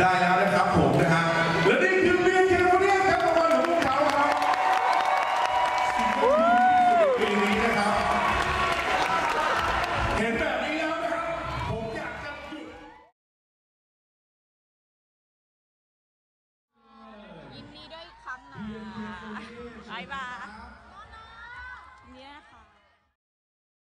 ได้แล้วนะครับผมนะฮะและนี่คือเบียร์แคลิฟอร์เนียครับรางวัลของพวกเขาครับปีนี้นะครับเห็นแบบนี้แล้วนะครับผมอยากจะหยุดยินดีด้วยครั้งนะบายบาย